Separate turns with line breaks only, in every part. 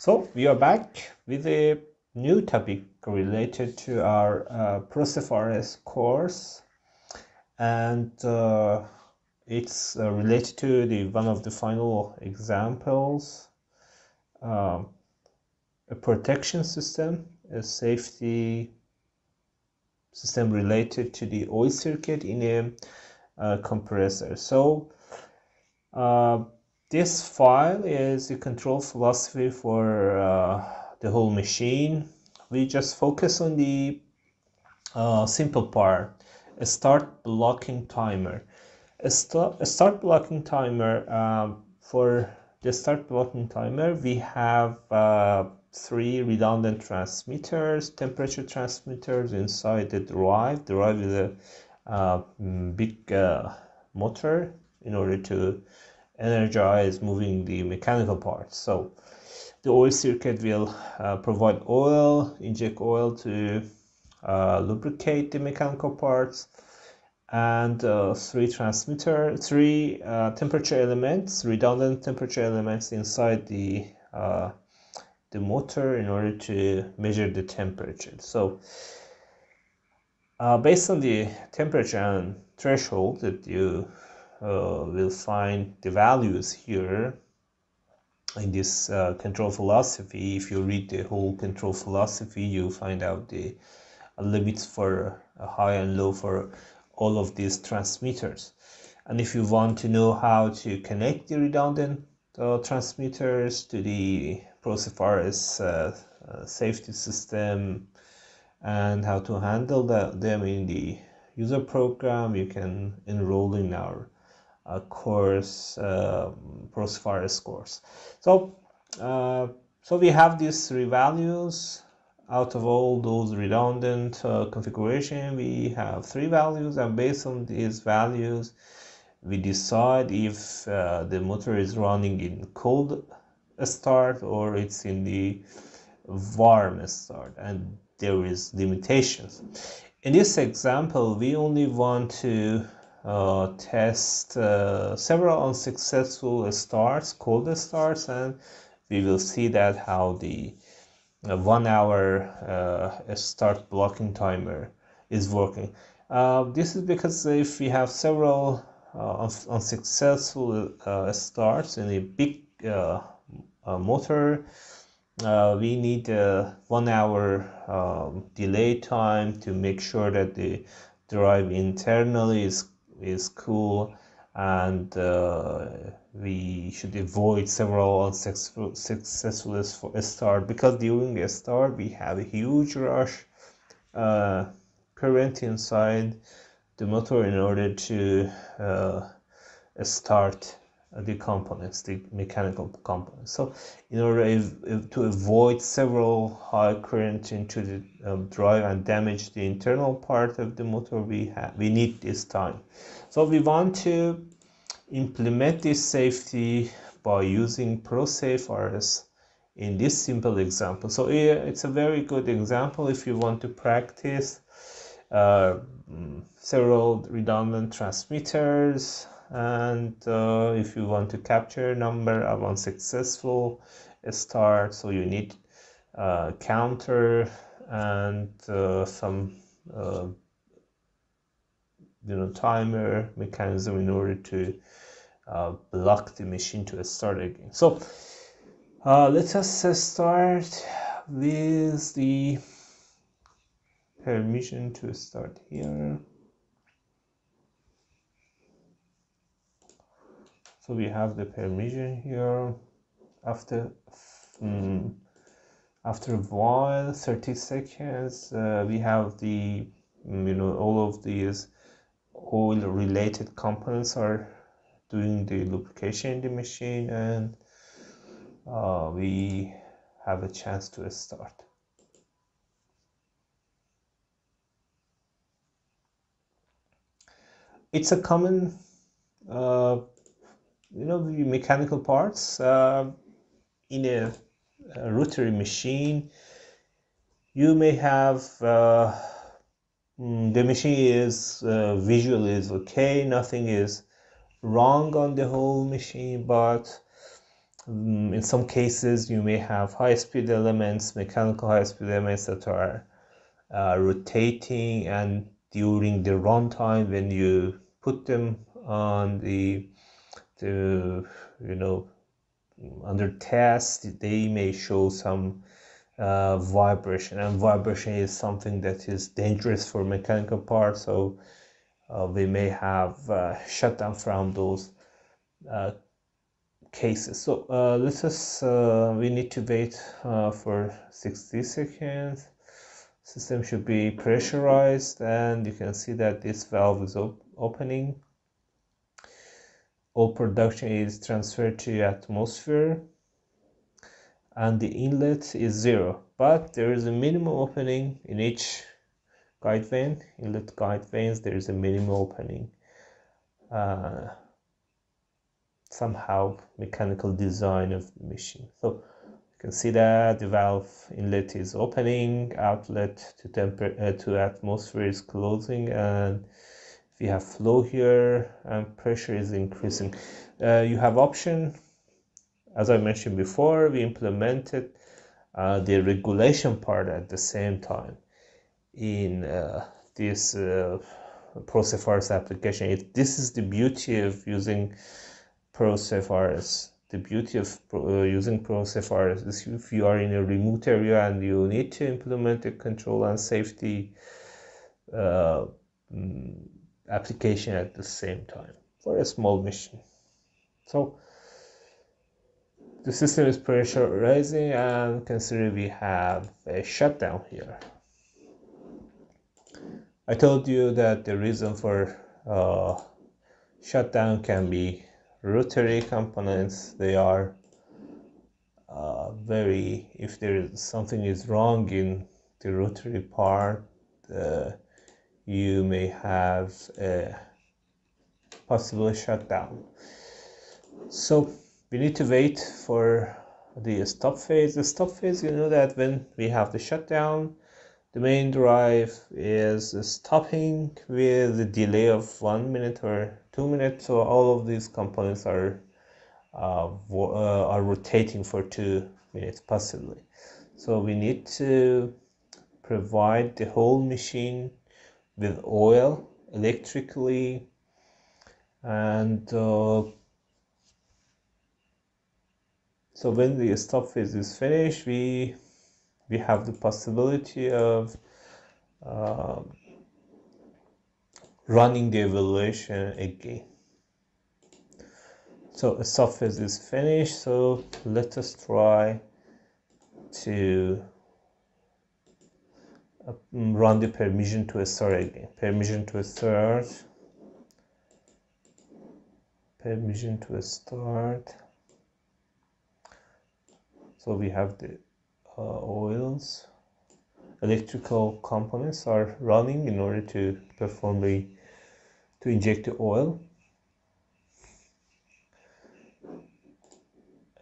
So we are back with a new topic related to our uh, ProSafeRS course. And uh, it's uh, related to the one of the final examples. Um, a protection system a safety system related to the oil circuit in a uh, compressor. So uh, this file is the control philosophy for uh, the whole machine. We just focus on the uh, simple part, a start blocking timer. A, st a start blocking timer, uh, for the start blocking timer, we have uh, three redundant transmitters, temperature transmitters inside the drive. Drive is a uh, big uh, motor in order to energize moving the mechanical parts. So the oil circuit will uh, provide oil, inject oil to uh, lubricate the mechanical parts and uh, three transmitter, three uh, temperature elements, redundant temperature elements inside the uh, the motor in order to measure the temperature. So uh, based on the temperature and threshold that you uh, will find the values here in this uh, control philosophy. If you read the whole control philosophy, you find out the limits for high and low for all of these transmitters. And if you want to know how to connect the redundant uh, transmitters to the ProSafeRS uh, uh, safety system and how to handle the, them in the user program, you can enroll in our course, uh, ProSafeRS course. So, uh, so we have these three values out of all those redundant uh, configuration we have three values and based on these values we decide if uh, the motor is running in cold start or it's in the warm start and there is limitations in this example we only want to uh, test uh, several unsuccessful starts, cold starts, and we will see that how the uh, one hour uh, start blocking timer is working. Uh, this is because if we have several uh, unsuccessful starts in a big motor, we need a one hour um, delay time to make sure that the drive internally is is cool and uh, we should avoid several unsuccessful successful start because during a start we have a huge rush uh, current inside the motor in order to uh, start the components, the mechanical components. So in order if, if to avoid several high current into the um, drive and damage the internal part of the motor, we have we need this time. So we want to implement this safety by using ProSafe RS in this simple example. So it's a very good example if you want to practice uh, several redundant transmitters and uh, if you want to capture a number of unsuccessful start so you need uh, counter and uh, some uh, you know timer mechanism in order to uh, block the machine to start again. So uh, let us start with the permission to start here so we have the permission here. After um, after a while 30 seconds uh, we have the mm, you know all of these oil related components are doing the lubrication in the machine and uh, we have a chance to start. It's a common uh, you know the mechanical parts uh, in a, a, rotary machine you may have uh, mm, the machine is uh, visually is okay nothing is wrong on the whole machine but um, in some cases you may have high speed elements mechanical high speed elements that are uh, rotating and during the runtime when you put them on the the you know under test they may show some uh, vibration and vibration is something that is dangerous for mechanical parts so uh, we may have uh, shutdown from those uh, cases. So uh, let's just uh, we need to wait for 60 seconds. System should be pressurized and you can see that this valve is op opening all production is transferred to atmosphere and the inlet is zero. But there is a minimum opening in each guide vane inlet guide vanes there is a minimum opening uh, somehow mechanical design of the machine. So you can see that the valve inlet is opening outlet to temper uh, to atmosphere is closing and we have flow here and pressure is increasing. Uh, you have option as I mentioned before we implemented uh, the regulation part at the same time in uh, this uh, ProSafe RS application. It, this is the beauty of using ProSafe RS the beauty of uh, using ProSafe RS is if you are in a remote area and you need to implement a control and safety uh, mm, application at the same time for a small mission. So the system is pressurizing and consider we have a shutdown here. I told you that the reason for uh, shutdown can be rotary components. They are uh, very, if there is something is wrong in the rotary part, uh, you may have a possible shutdown. So we need to wait for the stop phase. The stop phase, you know that when we have the shutdown, the main drive is stopping with a delay of one minute or two minutes. So all of these components are uh, uh, are rotating for two minutes possibly. So we need to provide the whole machine with oil electrically and uh, so when the stop phase is finished we we have the possibility of uh, running the evaluation again. So a stop phase is finished so let us try to run the permission to start again. Permission to start permission to start. So we have the uh, oils. Electrical components are running in order to perform the to inject the oil.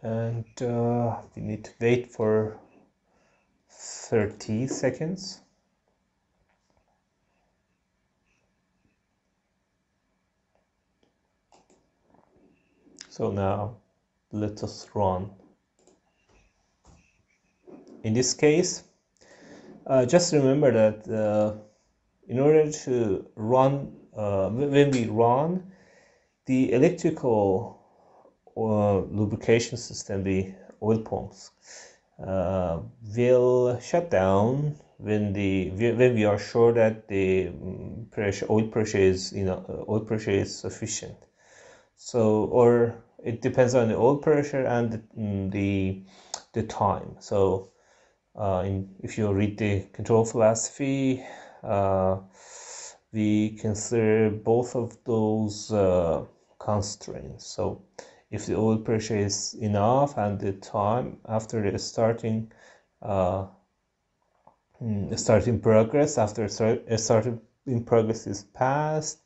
And uh, we need to wait for 30 seconds so now let us run. In this case uh, just remember that uh, in order to run uh, when we run the electrical uh, lubrication system the oil pumps uh, will shut down when the when we are sure that the mm, pressure oil pressure is you know oil pressure is sufficient. So or it depends on the oil pressure and the mm, the, the time. So uh, in, if you read the control philosophy uh, we consider both of those uh, constraints. So if the oil pressure is enough and the time after the starting uh, mm, starting progress after start, starting in progress is passed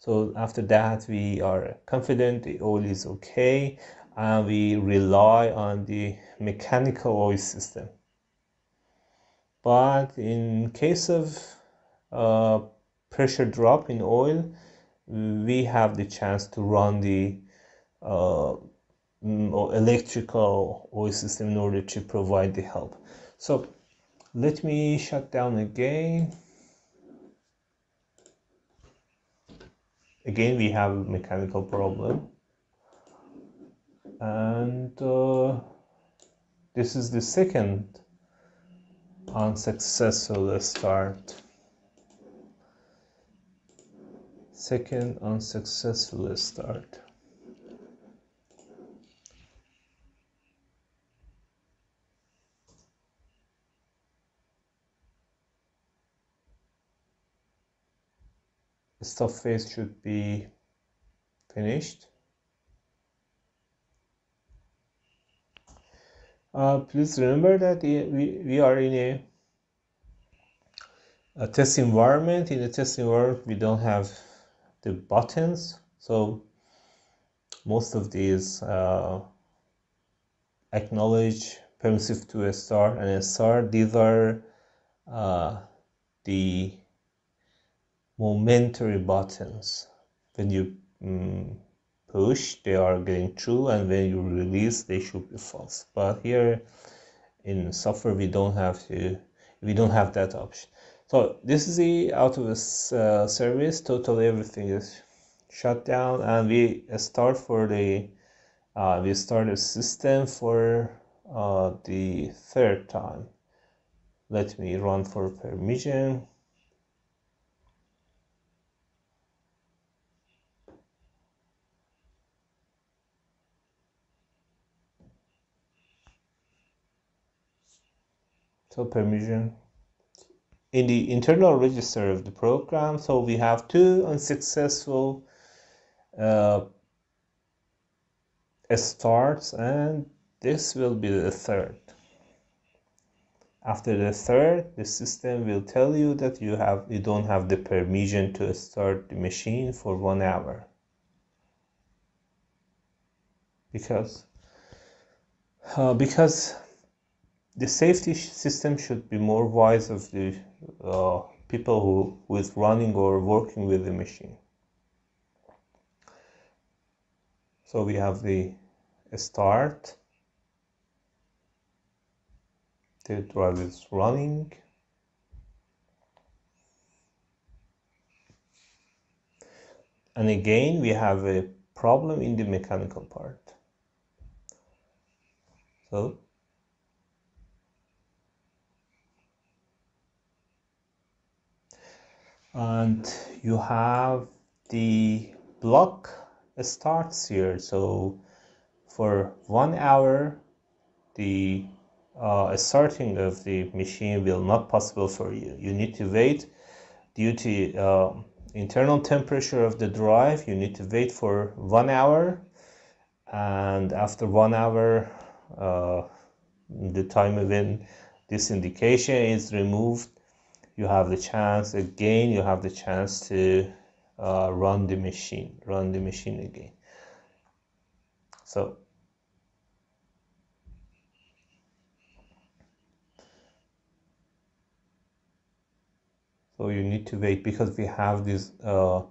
so after that we are confident the oil is okay and we rely on the mechanical oil system but in case of uh, pressure drop in oil we have the chance to run the uh, um, electrical oil system in order to provide the help. So let me shut down again. Again, we have a mechanical problem. And uh, this is the second unsuccessful start. Second unsuccessful start. Stop phase should be finished. Uh, please remember that we, we are in a, a test environment. In the test environment, we don't have the buttons. So most of these uh, acknowledge permissive to a star and a star. These are uh, the momentary buttons. When you um, push, they are getting true, and when you release, they should be false. But here in software, we don't have to, we don't have that option. So this is the out of uh, service. Totally everything is shut down, and we start for the uh, we start a system for uh, the third time. Let me run for permission. So permission. In the internal register of the program so we have two unsuccessful uh, starts and this will be the third. After the third the system will tell you that you have you don't have the permission to start the machine for one hour. Because uh, because the safety system should be more wise of the uh, people who, who is running or working with the machine. So we have the start, the drive is running, and again we have a problem in the mechanical part. So and you have the block starts here. So for one hour the uh, starting of the machine will not possible for you. You need to wait due to uh, internal temperature of the drive. You need to wait for one hour. And after one hour uh, the time when this indication is removed you have the chance again you have the chance to uh, run the machine run the machine again. So so you need to wait because we have this uh,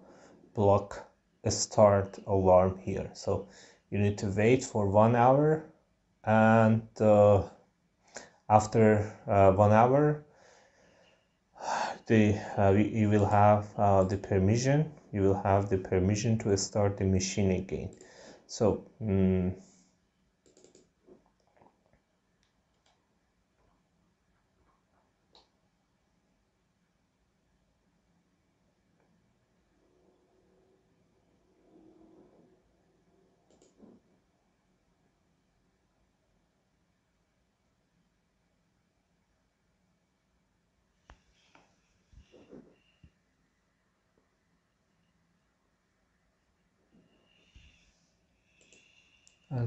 block start alarm here. So you need to wait for one hour and uh, after uh, one hour the uh, you will have uh, the permission you will have the permission to start the machine again. So um,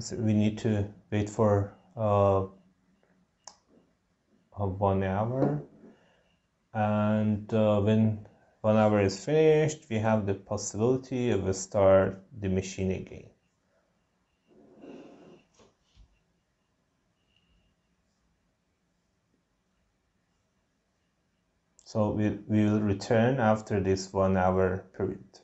so we need to wait for uh, one hour. And uh, when one hour is finished we have the possibility of start the machine again. So we, we will return after this one hour period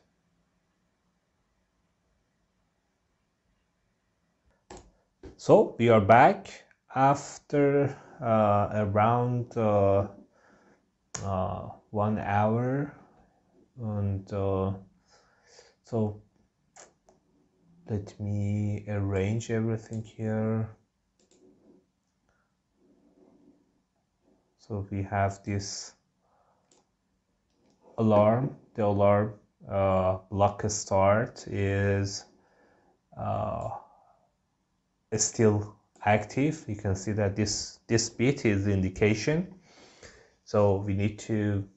so we are back after uh, around uh, uh, one hour. And uh, so let me arrange everything here. So we have this alarm. The alarm uh, block start is uh, is still active. You can see that this this bit is the indication. So we need to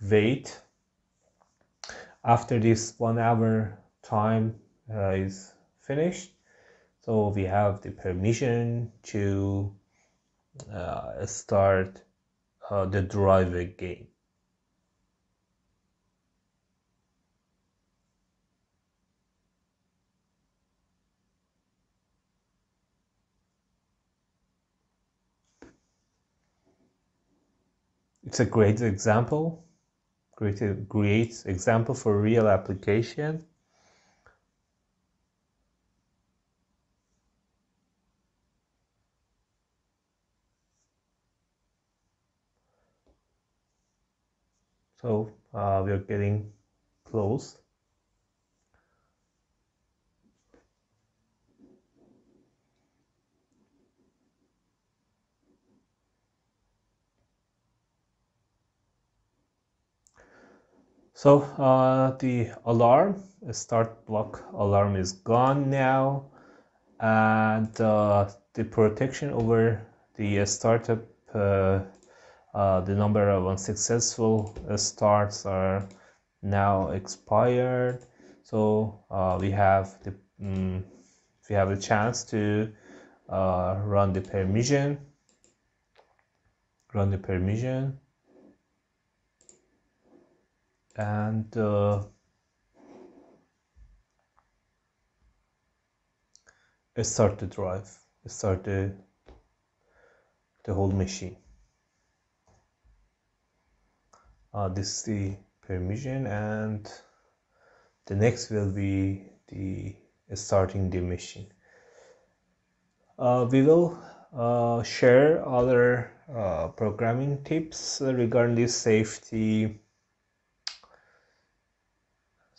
wait. After this one hour time uh, is finished so we have the permission to uh, start uh, the drive again it's a great example great great example for real application. So uh, we are getting close so uh, the alarm start block alarm is gone now. And uh, the protection over the startup uh, uh, the number of unsuccessful uh, starts are now expired. So uh, we have the um, we have a chance to uh, run the permission. Run the permission and uh, start the drive. Start the the whole machine. Uh, this is the permission and the next will be the starting the machine. Uh, we will uh, share other uh, programming tips regarding this safety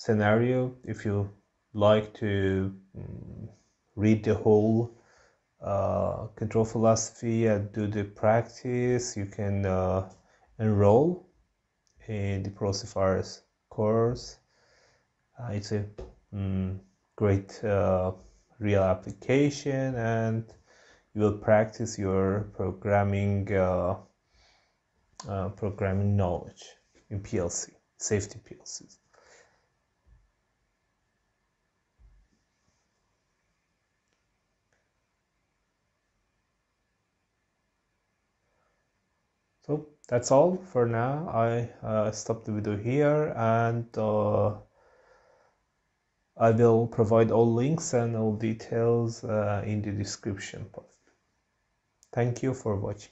scenario if you like to um, read the whole uh, control philosophy and do the practice you can uh, enroll in the ProSafe RS course. Uh, it's a um, great uh, real application and you will practice your programming uh, uh programming knowledge in PLC, safety PLCs. So that's all for now. I uh, stop the video here and uh, i will provide all links and all details uh, in the description thank you for watching